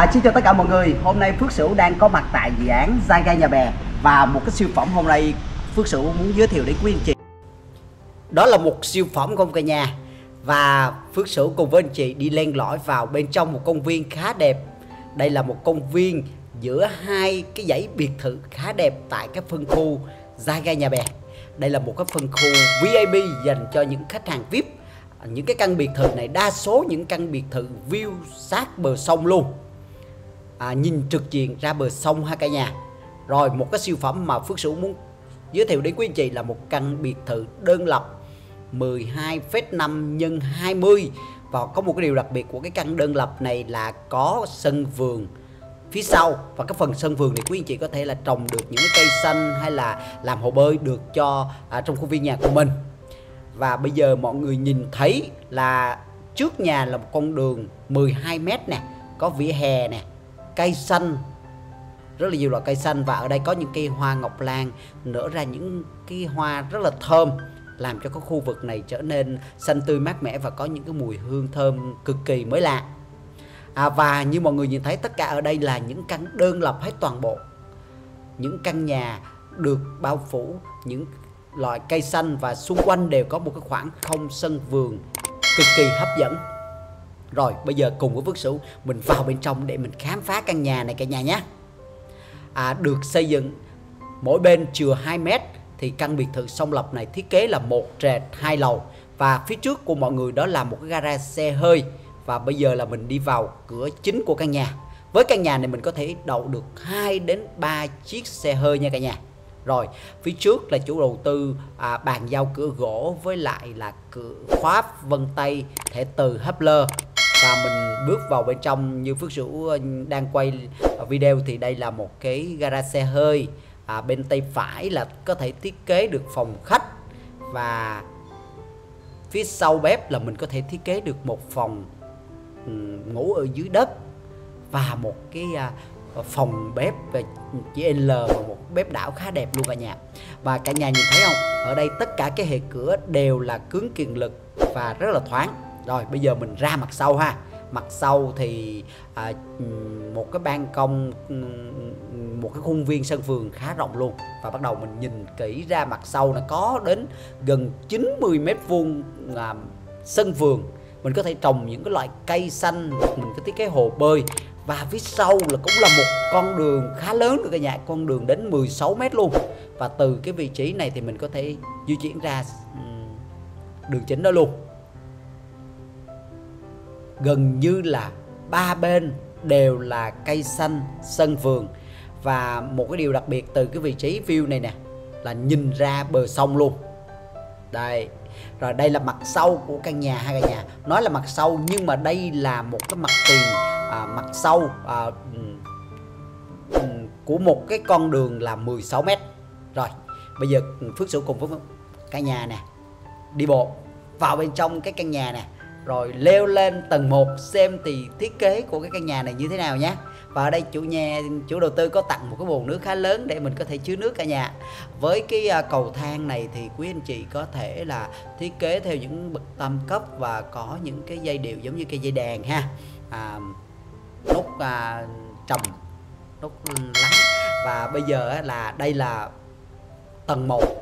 À, xin chào tất cả mọi người, hôm nay Phước Sửu đang có mặt tại dự án Zaga Nhà Bè và một cái siêu phẩm hôm nay Phước Sửu muốn giới thiệu đến quý anh chị. Đó là một siêu phẩm không cả nhà và Phước Sửu cùng với anh chị đi len lỏi vào bên trong một công viên khá đẹp. Đây là một công viên giữa hai cái dãy biệt thự khá đẹp tại cái phân khu Zaga Nhà Bè. Đây là một cái phân khu VIP dành cho những khách hàng VIP những cái căn biệt thự này đa số những căn biệt thự view sát bờ sông luôn à, nhìn trực diện ra bờ sông ha cả nhà rồi một cái siêu phẩm mà Phước Sửu muốn giới thiệu đến quý anh chị là một căn biệt thự đơn lập 12,5 nhân 20 và có một cái điều đặc biệt của cái căn đơn lập này là có sân vườn phía sau. Và cái phần sân vườn này quý anh chị có thể là trồng được những cái cây xanh hay là làm hồ bơi được cho à, trong khu viên nhà của mình. Và bây giờ mọi người nhìn thấy là trước nhà là một con đường 12 mét nè có vỉa hè nè cây xanh. Rất là nhiều loại cây xanh và ở đây có những cây hoa ngọc lan nở ra những cái hoa rất là thơm làm cho cái khu vực này trở nên xanh tươi mát mẻ và có những cái mùi hương thơm cực kỳ mới lạ. À, và như mọi người nhìn thấy tất cả ở đây là những căn đơn lập hết toàn bộ. Những căn nhà được bao phủ những loại cây xanh và xung quanh đều có một cái khoảng không sân vườn cực kỳ hấp dẫn rồi bây giờ cùng với Phước Sửu mình vào bên trong để mình khám phá căn nhà này cả nhà nhé. À, được xây dựng mỗi bên chừa 2 mét thì căn biệt thự song lập này thiết kế là một trệt hai lầu. Và phía trước của mọi người đó là một cái gara xe hơi. Và bây giờ là mình đi vào cửa chính của căn nhà. Với căn nhà này mình có thể đậu được 2 đến 3 chiếc xe hơi nha cả nhà. Rồi phía trước là chủ đầu tư à, bàn giao cửa gỗ với lại là cửa khóa vân tay thẻ từ Hubler và mình bước vào bên trong như Phước Sửu ờ, đang quay video thì đây là một cái gara xe hơi. À, bên tay phải là có thể thiết kế được phòng khách. Và phía sau bếp là mình có thể thiết kế được một phòng ừ, ngủ ở dưới đất. Và một cái à, phòng bếp à, chỉ L và một bếp đảo khá đẹp luôn cả nhà. Và cả nhà nhìn thấy không? Ở đây tất cả cái hệ cửa đều là cứng kiền lực và rất là thoáng rồi bây giờ mình ra mặt sau ha. Mặt sau thì à, một cái ban công một cái khuôn viên sân vườn khá rộng luôn. Và bắt đầu mình nhìn kỹ ra mặt sau nó có đến gần 90 mét vuông à, sân vườn. Mình có thể trồng những cái loại cây xanh mình có thiết kế hồ bơi. Và phía sau là cũng là một con đường khá lớn được cả nhà con đường đến 16 mét luôn. Và từ cái vị trí này thì mình có thể di chuyển ra đường chính đó luôn gần như là ba bên đều là cây xanh sân vườn. Và một cái điều đặc biệt từ cái vị trí view này nè là nhìn ra bờ sông luôn. Đây rồi đây là mặt sau của căn nhà hai căn nhà. Nói là mặt sau nhưng mà đây là một cái mặt tiền à, mặt sau à, ừ, ừ, của một cái con đường là 16 mét. Rồi bây giờ Phước Sửu cùng với căn nhà nè đi bộ vào bên trong cái căn nhà nè rồi leo lên tầng 1 xem thì thiết kế của cái căn nhà này như thế nào nhé và ở đây chủ nhà chủ đầu tư có tặng một cái bồn nước khá lớn để mình có thể chứa nước cả nhà. Với cái à, cầu thang này thì quý anh chị có thể là thiết kế theo những bậc tam cấp và có những cái dây điệu giống như cây dây đàn ha. À, nút à, trầm nút lắng. Và bây giờ là đây là tầng 1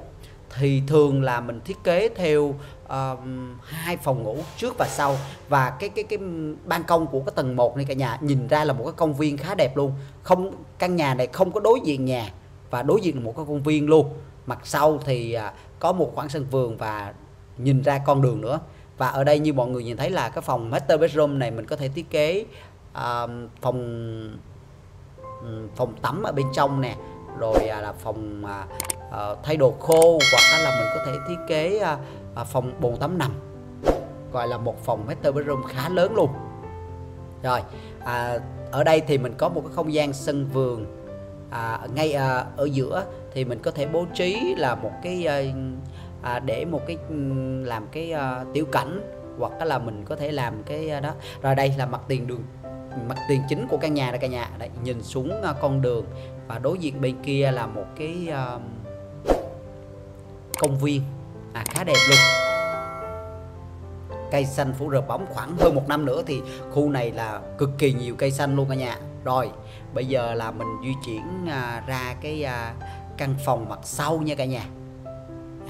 thì thường là mình thiết kế theo uh, hai phòng ngủ trước và sau và cái cái cái ban công của cái tầng 1 này cả nhà nhìn ra là một cái công viên khá đẹp luôn. Không căn nhà này không có đối diện nhà và đối diện là một cái công viên luôn. Mặt sau thì uh, có một khoảng sân vườn và nhìn ra con đường nữa. Và ở đây như mọi người nhìn thấy là cái phòng master bedroom này mình có thể thiết kế uh, phòng phòng tắm ở bên trong nè rồi à, là phòng à, uh, thay đồ khô hoặc là mình có thể thiết kế uh, phòng bồn tắm nằm gọi là một phòng master bedroom khá lớn luôn. Rồi à, ở đây thì mình có một cái không gian sân vườn à, ngay à, ở giữa thì mình có thể bố trí là một cái à, à để một cái ừ, làm cái à, tiểu cảnh hoặc là mình có thể làm cái à, đó. Rồi đây là mặt tiền đường mặt tiền chính của căn nhà đây cả nhà. Đây nhìn xuống con đường và đối diện bên kia là một cái à, công viên. À, khá đẹp luôn. Cây xanh phủ rợp bóng khoảng hơn một năm nữa thì khu này là cực kỳ nhiều cây xanh luôn cả nhà. Rồi bây giờ là mình di chuyển à, ra cái à, căn phòng mặt sau nha cả nhà.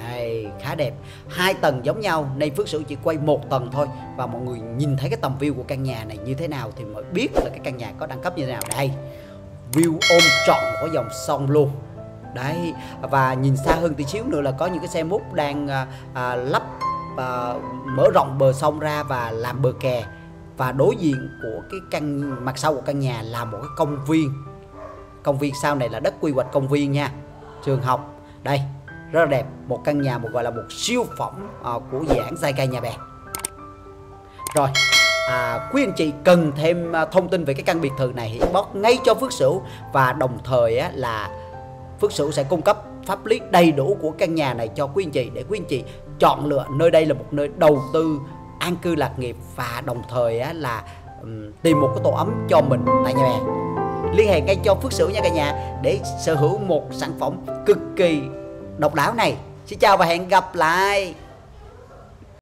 Hey, khá đẹp. Hai tầng giống nhau nên Phước sử chỉ quay một tầng thôi. Và mọi người nhìn thấy cái tầm view của căn nhà này như thế nào thì mới biết là cái căn nhà có đẳng cấp như thế nào. Đây view ôm trọn của dòng sông luôn đấy và nhìn xa hơn tí xíu nữa là có những cái xe múc đang à, à, lắp à, mở rộng bờ sông ra và làm bờ kè. Và đối diện của cái căn mặt sau của căn nhà là một cái công viên. Công viên sau này là đất quy hoạch công viên nha trường học. Đây rất là đẹp một căn nhà một gọi là một siêu phẩm à, của dự án Zai nhà bè. Rồi à, quý anh chị cần thêm à, thông tin về cái căn biệt thự này hãy inbox ngay cho Phước Sửu. Và đồng thời á, là Phước Sửu sẽ cung cấp pháp lý đầy đủ của căn nhà này cho quý anh chị để quý anh chị chọn lựa nơi đây là một nơi đầu tư an cư lạc nghiệp và đồng thời á, là um, tìm một cái tổ ấm cho mình tại nhà bè liên hệ ngay cho Phước Sửu nha cả nhà để sở hữu một sản phẩm cực kỳ độc đáo này. Xin chào và hẹn gặp lại.